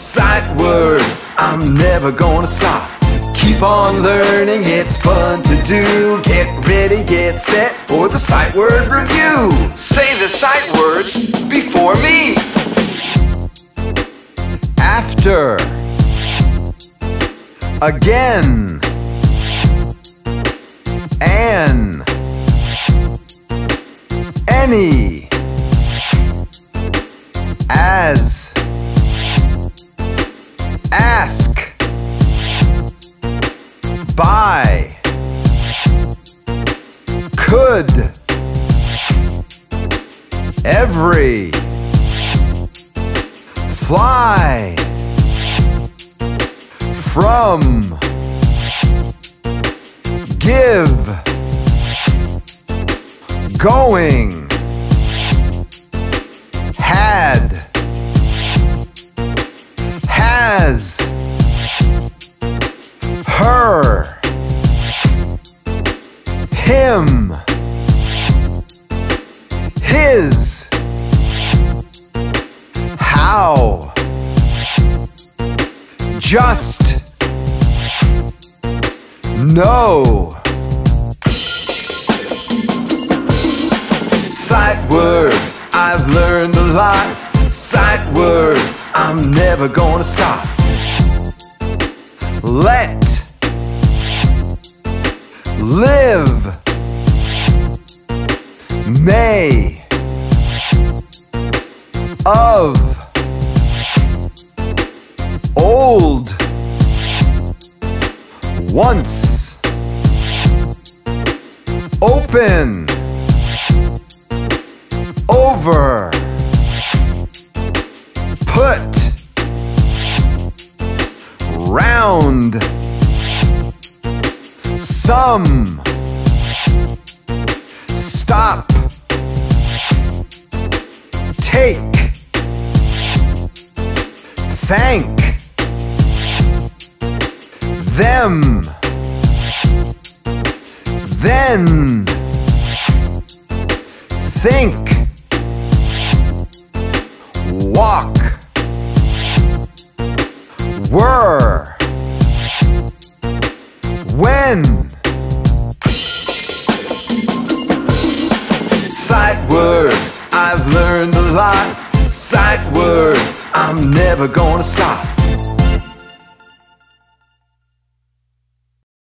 Sight words, I'm never gonna stop. Keep on learning, it's fun to do. Get ready, get set for the sight word review. Say the sight words before me. After. Again. An. Any. Could. Every. Fly. From. Give. Going. Had. Has. Him. His. How. Just. Know. Sight words, I've learned a lot. Sight words, I'm never gonna stop. Let. Live. May. Of. Old. Once. Open. Over. Some. Stop. Take. Thank. Them. Then. Think. Walk. Were. When. Sight words, I've learned a lot. Sight words, I'm never gonna stop.